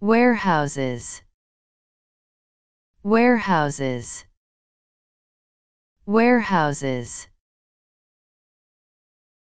warehouses. Warehouses. Warehouses.